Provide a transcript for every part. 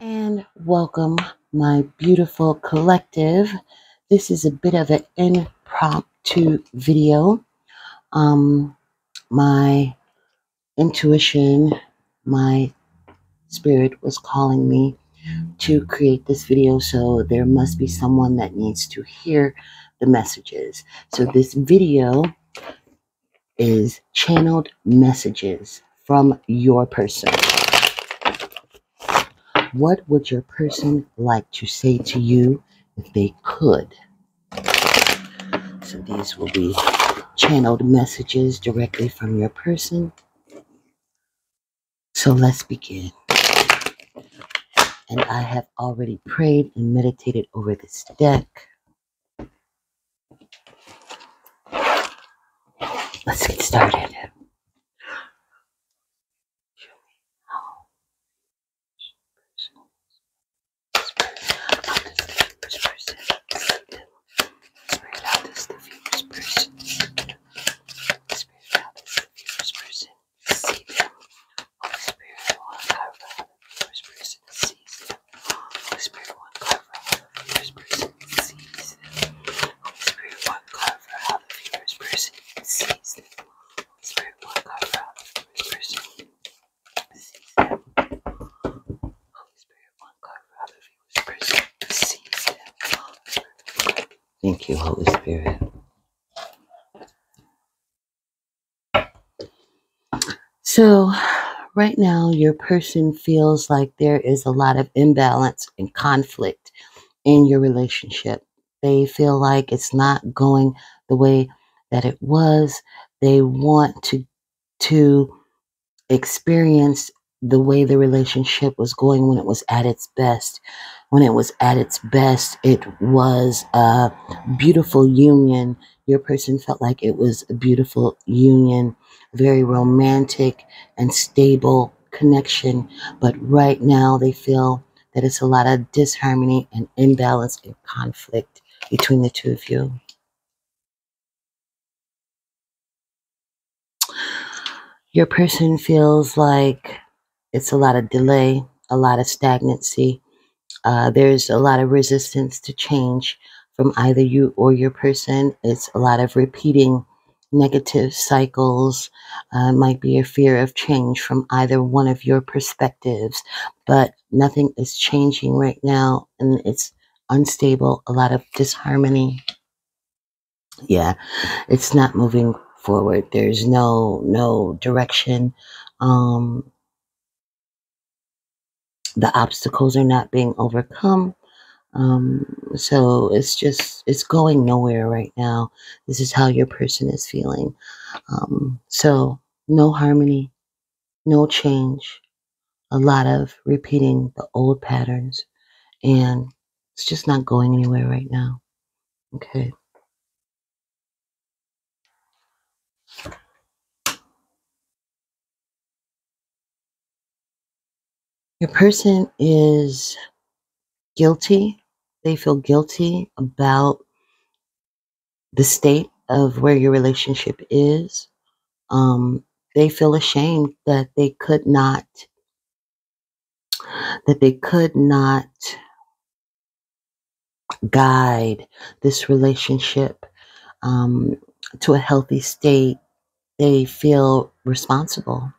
and welcome my beautiful collective. This is a bit of an impromptu video. Um, my intuition, my spirit was calling me to create this video, so there must be someone that needs to hear the messages. So this video is channeled messages from your person. What would your person like to say to you if they could? So these will be channeled messages directly from your person. So let's begin. And I have already prayed and meditated over this deck. Let's get started. Right now, your person feels like there is a lot of imbalance and conflict in your relationship. They feel like it's not going the way that it was. They want to to experience the way the relationship was going when it was at its best. When it was at its best, it was a beautiful union. Your person felt like it was a beautiful union, very romantic and stable connection. But right now, they feel that it's a lot of disharmony and imbalance and conflict between the two of you. Your person feels like it's a lot of delay, a lot of stagnancy. Uh, there's a lot of resistance to change from either you or your person. It's a lot of repeating negative cycles. Uh, might be a fear of change from either one of your perspectives, but nothing is changing right now, and it's unstable. A lot of disharmony. Yeah, it's not moving forward. There's no no direction. Um, the obstacles are not being overcome. Um, so it's just it's going nowhere right now. This is how your person is feeling. Um, so no harmony, no change, a lot of repeating the old patterns, and it's just not going anywhere right now. Okay. Your person is guilty. They feel guilty about the state of where your relationship is. Um, they feel ashamed that they could not that they could not guide this relationship um, to a healthy state. They feel responsible.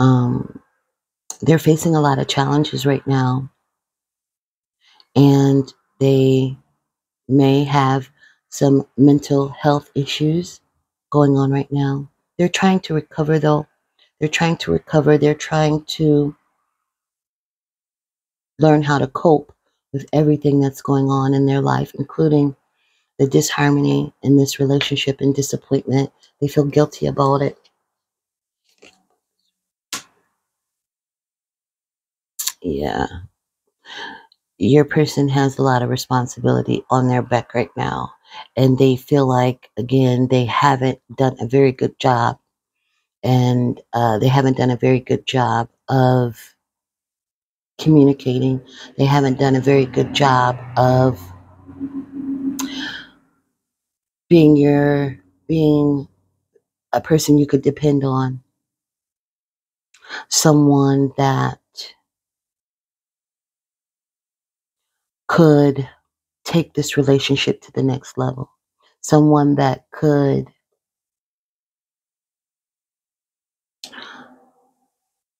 Um, they're facing a lot of challenges right now, and they may have some mental health issues going on right now. They're trying to recover, though. They're trying to recover. They're trying to learn how to cope with everything that's going on in their life, including the disharmony in this relationship and disappointment. They feel guilty about it. Yeah. Your person has a lot of responsibility on their back right now. And they feel like, again, they haven't done a very good job. And uh, they haven't done a very good job of communicating. They haven't done a very good job of being your being a person you could depend on. someone that could take this relationship to the next level, someone that could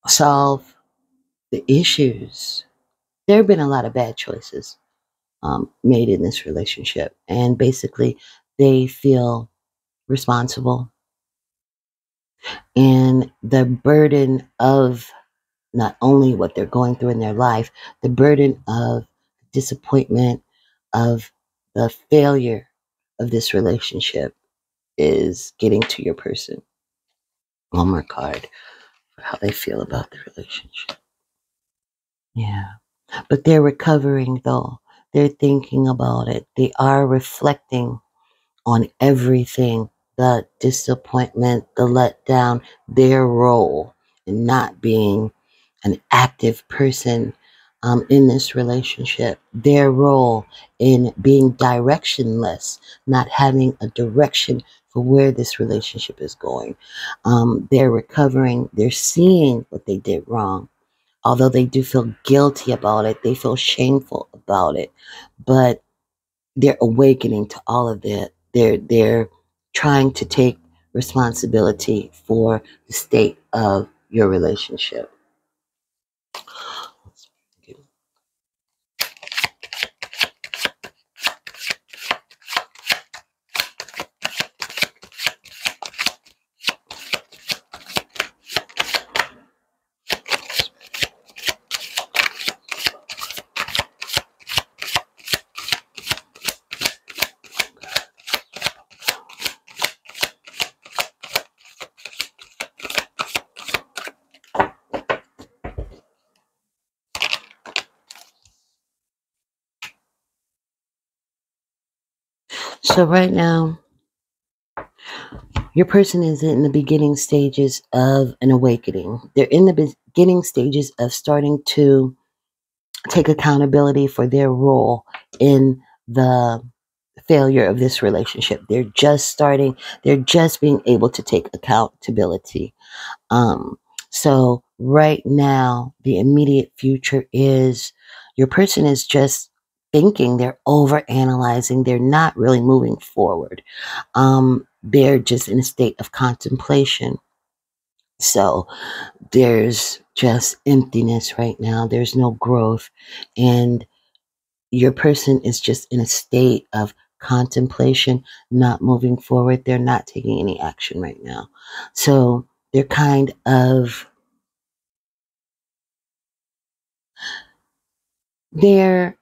solve the issues. There have been a lot of bad choices um, made in this relationship, and basically, they feel responsible. And the burden of not only what they're going through in their life, the burden of disappointment, of the failure of this relationship is getting to your person. One more card for how they feel about the relationship. Yeah. But they're recovering though. They're thinking about it. They are reflecting on everything the disappointment, the letdown, their role in not being an active person um, in this relationship, their role in being directionless, not having a direction for where this relationship is going. Um, they're recovering, they're seeing what they did wrong. Although they do feel guilty about it, they feel shameful about it, but they're awakening to all of that. They're they're trying to take responsibility for the state of your relationship. So right now, your person is in the beginning stages of an awakening. They're in the beginning stages of starting to take accountability for their role in the failure of this relationship. They're just starting, they're just being able to take accountability. Um, so, right now, the immediate future is your person is just thinking, they're over analyzing, they're not really moving forward. Um, they're just in a state of contemplation. So there's just emptiness right now. There's no growth. And your person is just in a state of contemplation, not moving forward. They're not taking any action right now. So they're kind of, they're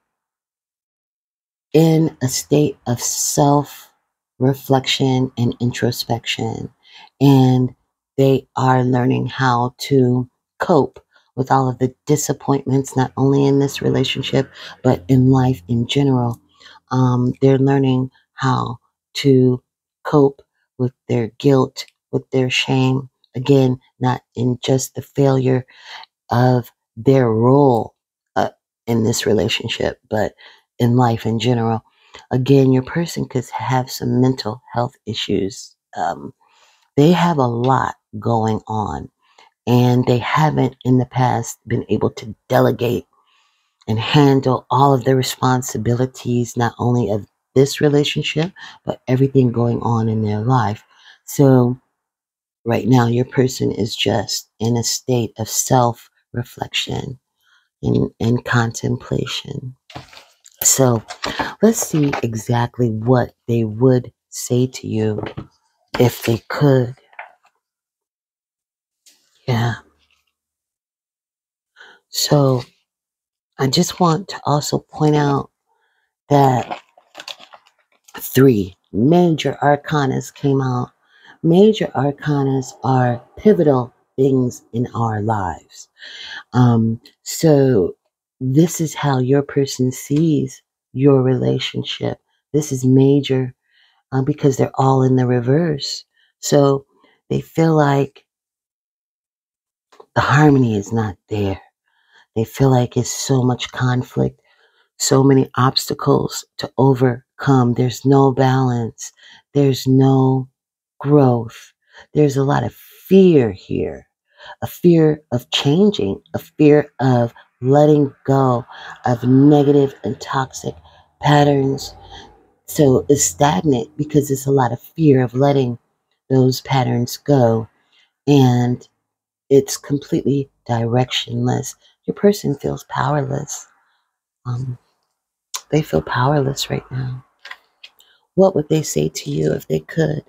in a state of self reflection and introspection. And they are learning how to cope with all of the disappointments, not only in this relationship, but in life in general. Um, they're learning how to cope with their guilt, with their shame. Again, not in just the failure of their role uh, in this relationship, but in life in general. Again, your person could have some mental health issues. Um, they have a lot going on, and they haven't in the past been able to delegate and handle all of the responsibilities, not only of this relationship, but everything going on in their life. So, right now, your person is just in a state of self reflection and, and contemplation. So let's see exactly what they would say to you if they could. Yeah. So I just want to also point out that three major arcanas came out. Major arcanas are pivotal things in our lives. Um, so this is how your person sees your relationship. This is major uh, because they're all in the reverse. So they feel like the harmony is not there. They feel like it's so much conflict, so many obstacles to overcome. There's no balance, there's no growth, there's a lot of fear here. a fear of changing, a fear of letting go of negative and toxic patterns. So it's stagnant because it's a lot of fear of letting those patterns go. And it's completely directionless. Your person feels powerless. Um, they feel powerless right now. What would they say to you if they could?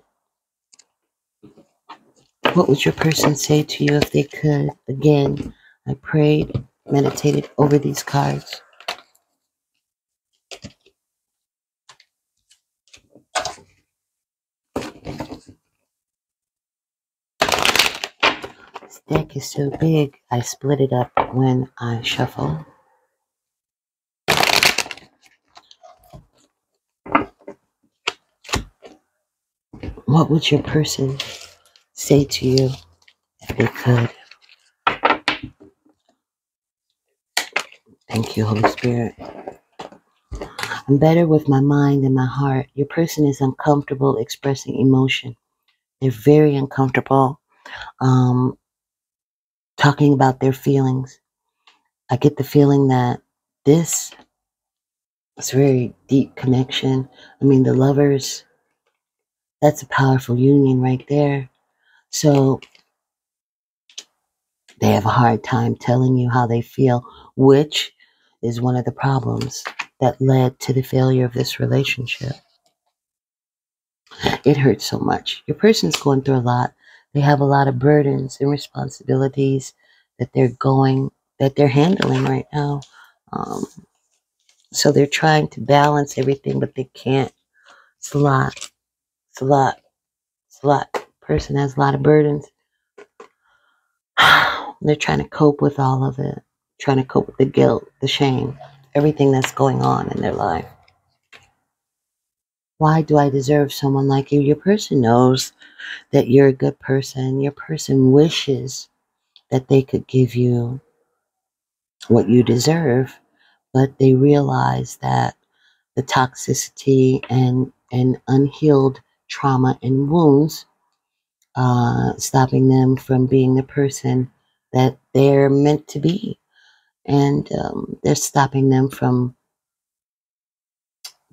What would your person say to you if they could? Again, I prayed, meditated over these cards. This deck is so big, I split it up when I shuffle. What would your person say to you if they could? Thank you, Holy Spirit. I'm better with my mind and my heart. Your person is uncomfortable expressing emotion. They're very uncomfortable um, talking about their feelings. I get the feeling that this is a very deep connection. I mean, the lovers, that's a powerful union right there. So they have a hard time telling you how they feel, which is one of the problems that led to the failure of this relationship. It hurts so much. Your person's going through a lot. They have a lot of burdens and responsibilities that they're going, that they're handling right now. Um, so they're trying to balance everything, but they can't. It's a lot. It's a lot. It's a lot. Person has a lot of burdens. they're trying to cope with all of it, trying to cope with the guilt, the shame, everything that's going on in their life. Why do I deserve someone like you? Your person knows that you're a good person. Your person wishes that they could give you what you deserve, but they realize that the toxicity and, and unhealed trauma and wounds, uh, stopping them from being the person that they're meant to be. And um, they're stopping them from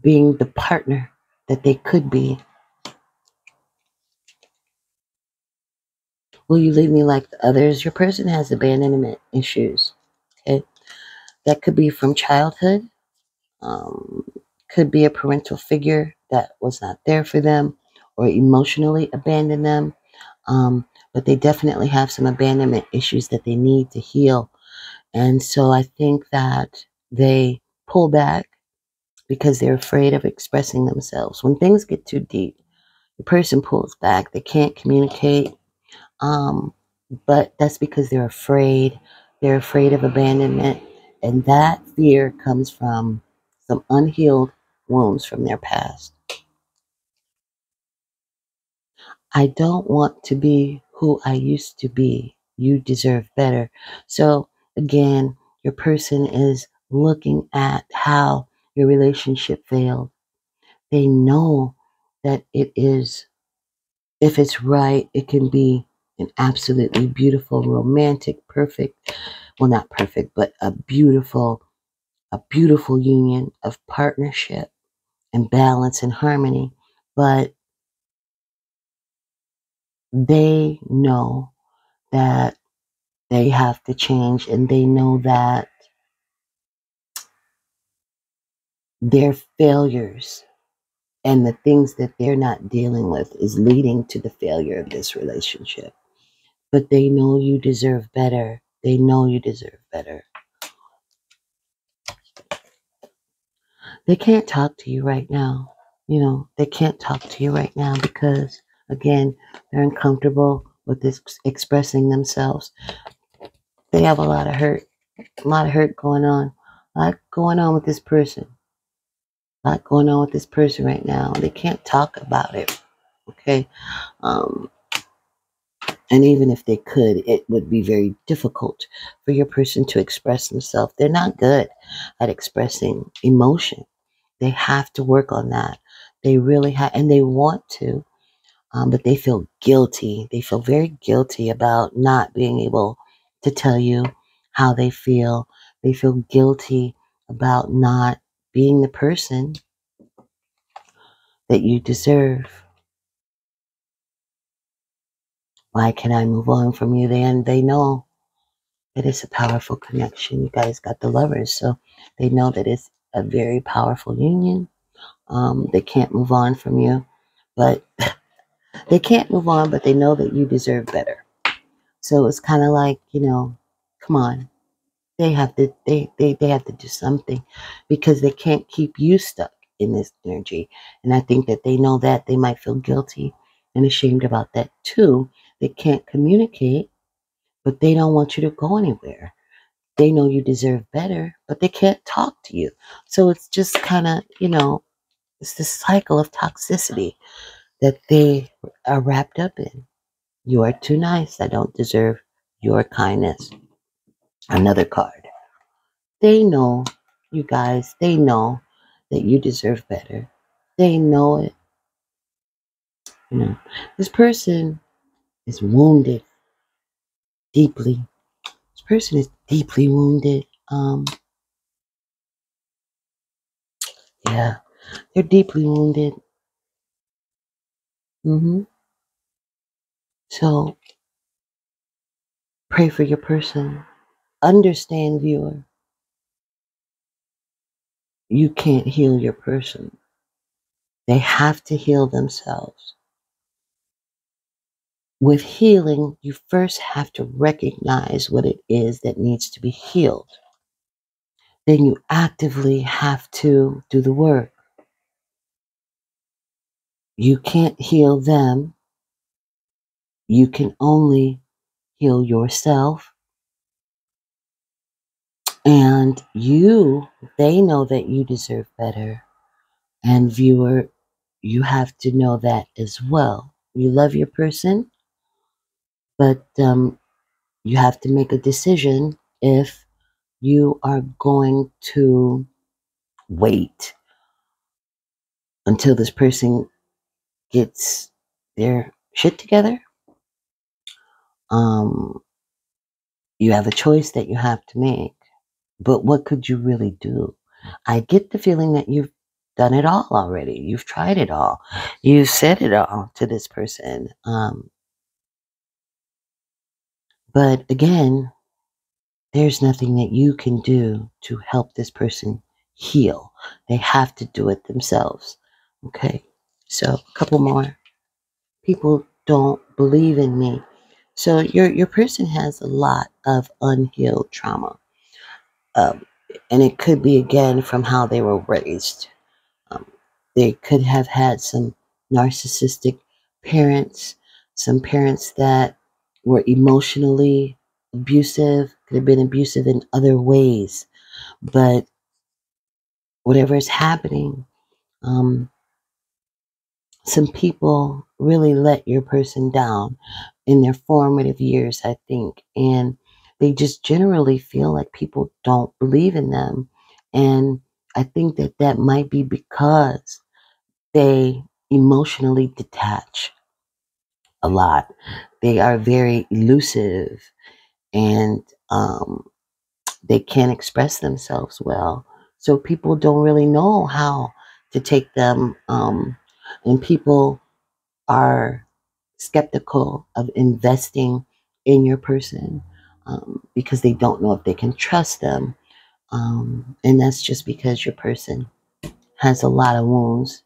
being the partner that they could be. Will you leave me like the others? Your person has abandonment issues. Okay. That could be from childhood, um, could be a parental figure that was not there for them or emotionally abandoned them. Um, but they definitely have some abandonment issues that they need to heal. And so I think that they pull back because they're afraid of expressing themselves. When things get too deep, the person pulls back. They can't communicate. Um, but that's because they're afraid. They're afraid of abandonment. And that fear comes from some unhealed wounds from their past. I don't want to be who I used to be. You deserve better. So, again, your person is looking at how your relationship failed. They know that it is, if it's right, it can be an absolutely beautiful, romantic, perfect, well, not perfect, but a beautiful, a beautiful union of partnership and balance and harmony. But they know that they have to change and they know that their failures and the things that they're not dealing with is leading to the failure of this relationship. But they know you deserve better. They know you deserve better. They can't talk to you right now. You know, they can't talk to you right now because, again, they're uncomfortable with this expressing themselves. They have a lot of hurt, a lot of hurt going on, a lot going on with this person, a lot going on with this person right now. They can't talk about it. Okay. Um, and even if they could, it would be very difficult for your person to express themselves. They're not good at expressing emotion. They have to work on that. They really have, and they want to. um, but they feel guilty. They feel very guilty about not being able to tell you how they feel. They feel guilty about not being the person that you deserve. Why can I move on from you? Then they know that it's a powerful connection. You guys got the lovers, so they know that it's a very powerful union. Um, they can't move on from you, but they can't move on, but they know that you deserve better. So it's kind of like, you know, come on. They have to they, they they have to do something because they can't keep you stuck in this energy. And I think that they know that they might feel guilty and ashamed about that too. They can't communicate, but they don't want you to go anywhere. They know you deserve better, but they can't talk to you. So it's just kind of, you know, it's this cycle of toxicity that they are wrapped up in. You are too nice. I don't deserve your kindness. Another card. They know, you guys, they know that you deserve better. They know it. You know, this person is wounded deeply. This person is deeply wounded. Um, yeah, they're deeply wounded. Mm-hmm. So pray for your person. Understand, viewer, you can't heal your person. They have to heal themselves. With healing, you first have to recognize what it is that needs to be healed. Then you actively have to do the work. You can't heal them. You can only heal yourself. And you, they know that you deserve better. And viewer, you have to know that as well. You love your person, but um, you have to make a decision if you are going to wait until this person gets their shit together. Um, you have a choice that you have to make. But what could you really do? I get the feeling that you've done it all already. You've tried it all. You've said it all to this person. Um, but again, there's nothing that you can do to help this person heal. They have to do it themselves. Okay. So a couple more. People don't believe in me. So your your person has a lot of unhealed trauma. Um, and it could be again from how they were raised. Um, they could have had some narcissistic parents, some parents that were emotionally abusive, could have been abusive in other ways. But whatever is happening, um, some people really let your person down in their formative years, I think. And they just generally feel like people don't believe in them. And I think that that might be because they emotionally detach a lot. They are very elusive and um, they can't express themselves well. So people don't really know how to take them. Um, and people are skeptical of investing in your person um, because they don't know if they can trust them. Um, and that's just because your person has a lot of wounds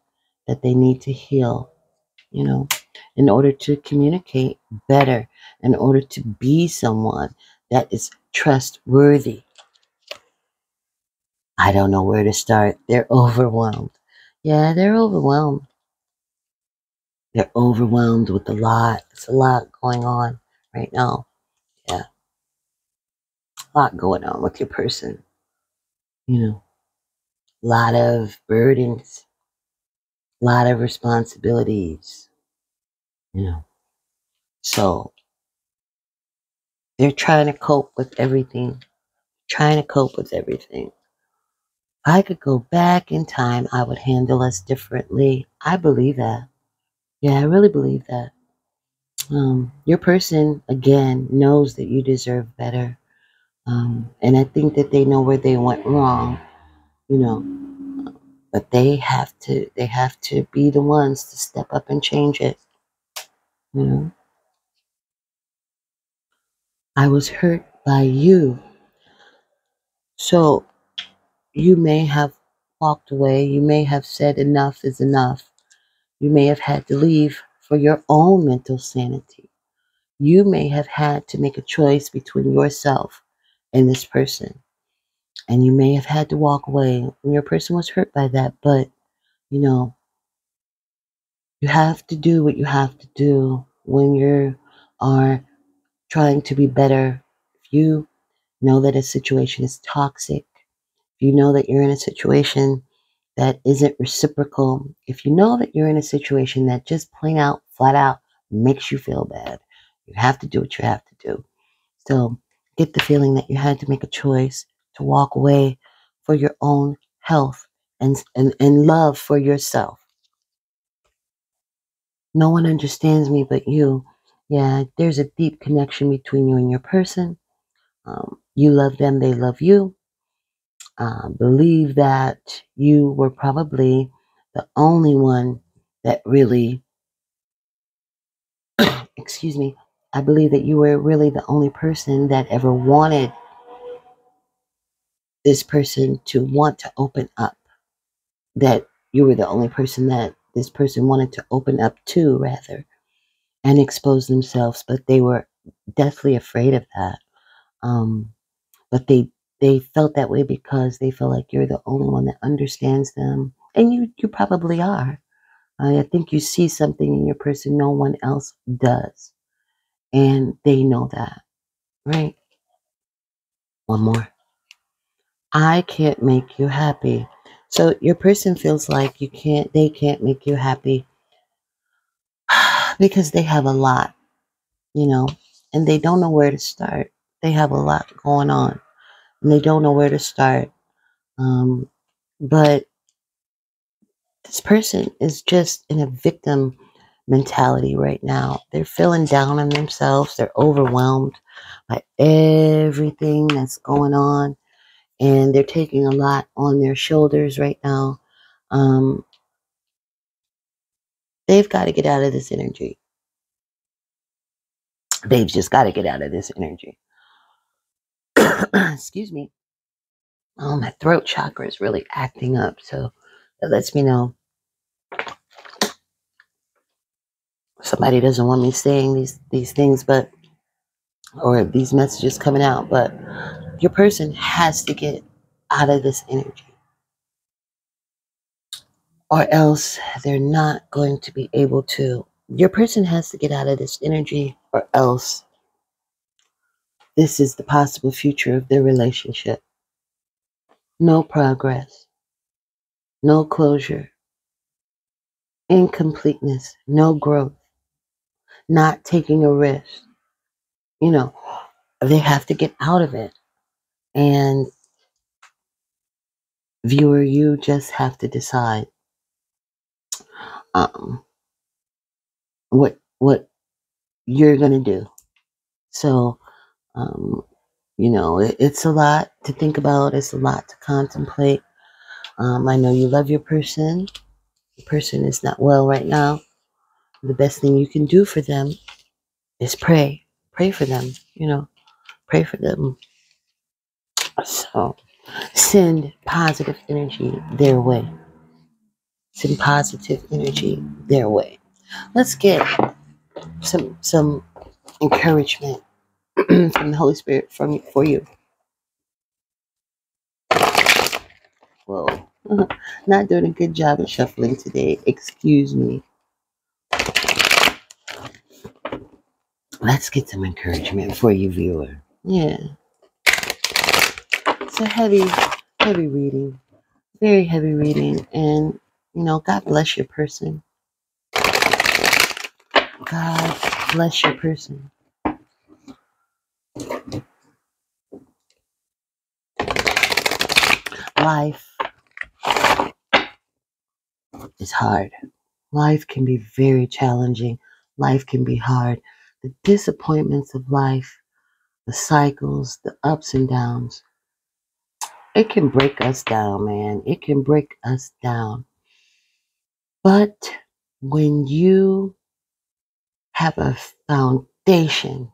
that they need to heal, you know, in order to communicate better, in order to be someone that is trustworthy. I don't know where to start. They're overwhelmed. Yeah, they're overwhelmed. They're overwhelmed with a lot. It's a lot going on right now. Yeah. A lot going on with your person. You know, a lot of burdens, a lot of responsibilities. You know, so they're trying to cope with everything, trying to cope with everything. I could go back in time, I would handle us differently. I believe that. Yeah, I really believe that. Um, your person, again, knows that you deserve better. Um, and I think that they know where they went wrong, you know, but they have to, they have to be the ones to step up and change it. You know, I was hurt by you. So you may have walked away. You may have said enough is enough. You may have had to leave for your own mental sanity. You may have had to make a choice between yourself and this person. And you may have had to walk away when your person was hurt by that. But, you know, you have to do what you have to do when you are trying to be better. If you know that a situation is toxic, if you know that you're in a situation that isn't reciprocal, if you know that you're in a situation that just plain out, flat out makes you feel bad, you have to do what you have to do. So get the feeling that you had to make a choice to walk away for your own health and, and, and love for yourself. No one understands me but you. Yeah, there's a deep connection between you and your person. Um, you love them, they love you. Uh, believe that you were probably the only one that really, excuse me, I believe that you were really the only person that ever wanted this person to want to open up. That you were the only person that this person wanted to open up to, rather, and expose themselves, but they were deathly afraid of that. Um, but they they felt that way because they feel like you're the only one that understands them, and you you probably are. I think you see something in your person no one else does, and they know that, right? One more. I can't make you happy. So your person feels like you can't, they can't make you happy because they have a lot, you know, and they don't know where to start. They have a lot going on and they don't know where to start. Um, but this person is just in a victim mentality right now. They're feeling down on themselves. They're overwhelmed by everything that's going on and they're taking a lot on their shoulders right now. Um, they've got to get out of this energy. They've just got to get out of this energy. Excuse me. Oh, my throat chakra is really acting up. So that lets me know somebody doesn't want me saying these these things, but or these messages coming out. But your person has to get out of this energy. Or else they're not going to be able to. Your person has to get out of this energy, or else this is the possible future of their relationship. No progress, no closure, incompleteness, no growth, not taking a risk. You know, they have to get out of it. And viewer, you just have to decide um, what what you're gonna do. So, um, you know, it, it's a lot to think about. It's a lot to contemplate. Um, I know you love your person. The person is not well right now. The best thing you can do for them is pray. Pray for them. You know, pray for them. So, send positive energy their way. Send positive energy their way. Let's get some some encouragement from the Holy Spirit from for you. Whoa, not doing a good job of shuffling today. Excuse me. Let's get some encouragement for you, viewer. Yeah, it's a heavy, heavy reading, very heavy reading, and you know, God bless your person. God bless your person. Life is hard. Life can be very challenging. Life can be hard. The disappointments of life, the cycles, the ups and downs, it can break us down, man. It can break us down. But when you have a foundation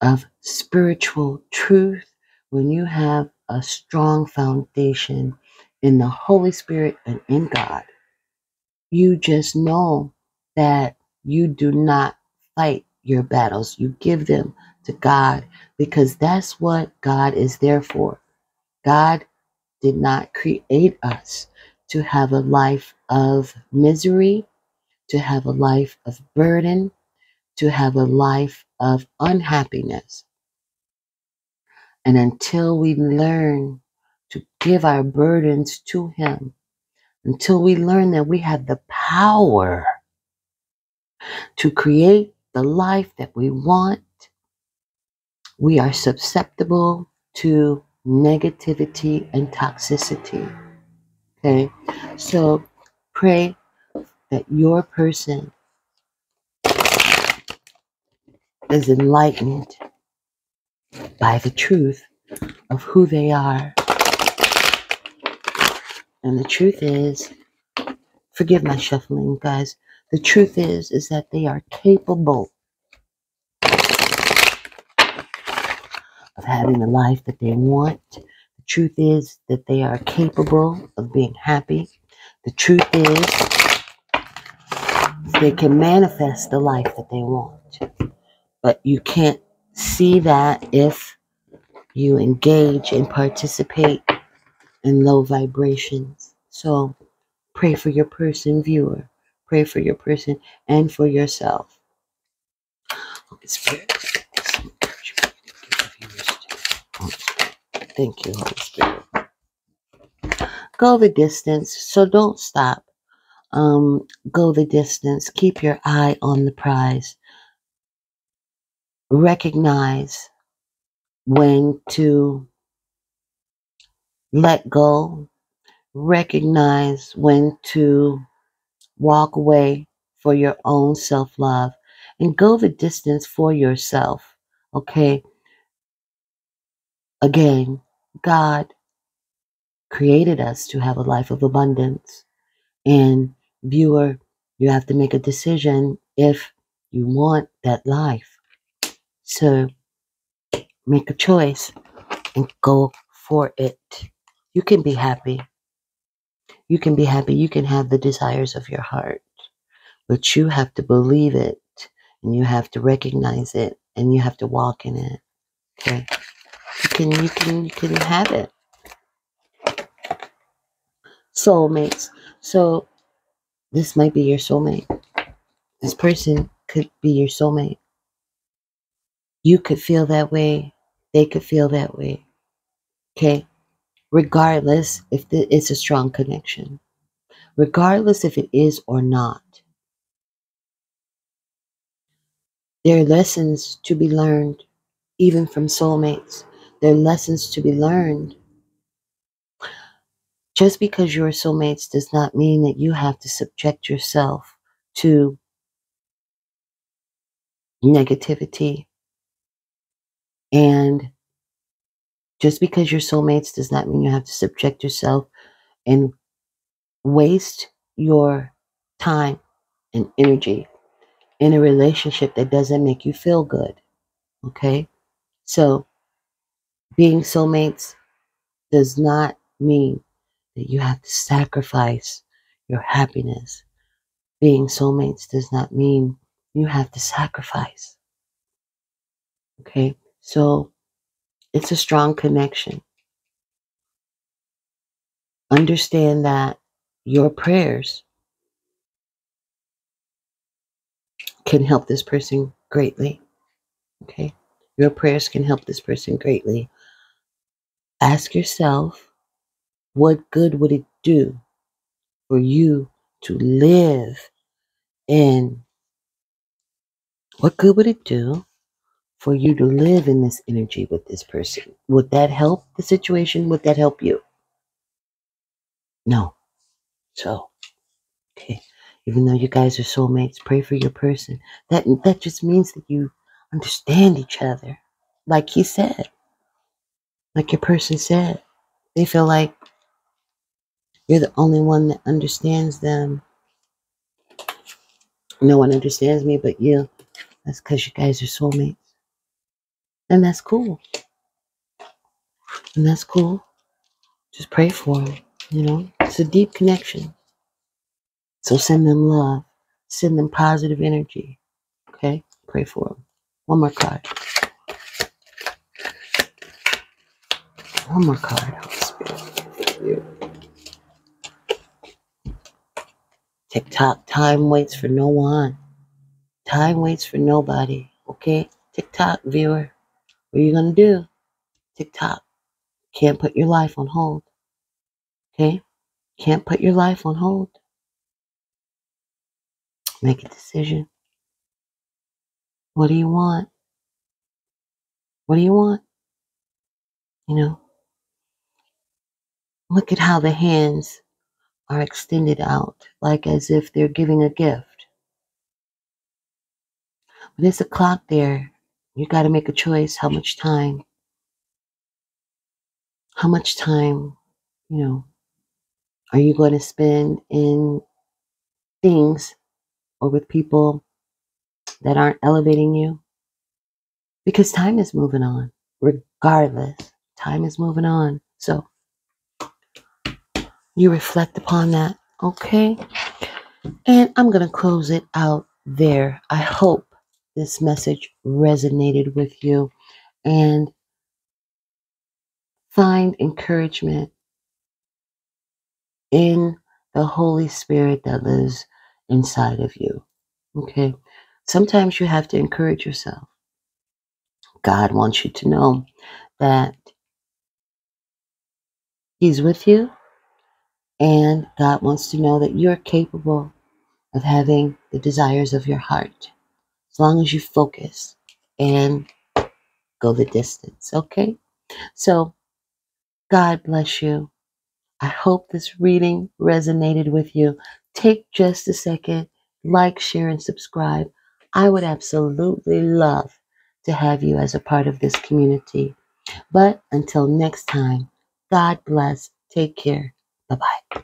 of spiritual truth, when you have a strong foundation in the Holy Spirit and in God, you just know that you do not fight your battles. You give them to God because that's what God is there for. God did not create us to have a life of misery, to have a life of burden, to have a life of unhappiness. And until we learn to give our burdens to Him, until we learn that we have the power to create the life that we want, we are susceptible to negativity and toxicity. Okay, so pray that your person is enlightened by the truth of who they are. And the truth is, forgive my shuffling, guys. The truth is, is that they are capable of having the life that they want. The truth is that they are capable of being happy. The truth is, they can manifest the life that they want. But you can't see that if you engage and participate in low vibrations. So pray for your person, viewer. Pray for your person and for yourself. Holy Spirit. Thank you, Holy Spirit. Go the distance, so don't stop. Um, go the distance. Keep your eye on the prize. Recognize when to let go. Recognize when to walk away for your own self love and go the distance for yourself. Okay. Again, God created us to have a life of abundance. And viewer, you have to make a decision if you want that life. So make a choice and go for it. You can be happy. You can be happy. You can have the desires of your heart, but you have to believe it and you have to recognize it and you have to walk in it. Okay. You can you can you can have it. Soulmates. So this might be your soulmate. This person could be your soulmate. You could feel that way. They could feel that way. Okay. Regardless if it's a strong connection. Regardless if it is or not. There are lessons to be learned, even from soulmates. There are lessons to be learned. Just because you're soulmates does not mean that you have to subject yourself to negativity. And just because you're soulmates does not mean you have to subject yourself and waste your time and energy in a relationship that doesn't make you feel good. Okay? So, being soulmates does not mean that you have to sacrifice your happiness. Being soulmates does not mean you have to sacrifice. Okay? So, it's a strong connection. Understand that your prayers can help this person greatly. Okay? Your prayers can help this person greatly. Ask yourself, what good would it do for you to live in? What good would it do for you to live in this energy with this person? Would that help the situation? Would that help you? No. So, okay. Even though you guys are soulmates, pray for your person. That that just means that you understand each other. Like he said. Like your person said. They feel like you're the only one that understands them. No one understands me but you. That's because you guys are soulmates. And that's cool. And that's cool. Just pray for them. You know, it's a deep connection. So send them love, send them positive energy. Okay? Pray for them. One more card. One more card, tock, time waits for no one. Time waits for nobody. Okay? Tick tock, viewer. What are you going to do? Tick tock. Can't put your life on hold. Okay? Can't put your life on hold. Make a decision. What do you want? What do you want? You know? Look at how the hands are extended out, like as if they're giving a gift. But there's a clock there. You got to make a choice how much time, how much time, you know, are you going to spend in things or with people that aren't elevating you? Because time is moving on, regardless. Time is moving on. So you reflect upon that, okay? And I'm going to close it out there. I hope this message resonated with you and find encouragement in the Holy Spirit that lives inside of you. Okay? Sometimes you have to encourage yourself. God wants you to know that He's with you and God wants to know that you're capable of having the desires of your heart as long as you focus and go the distance. Okay? So, God bless you. I hope this reading resonated with you. Take just a second, like, share, and subscribe. I would absolutely love to have you as a part of this community. But until next time, God bless. Take care. Bye bye.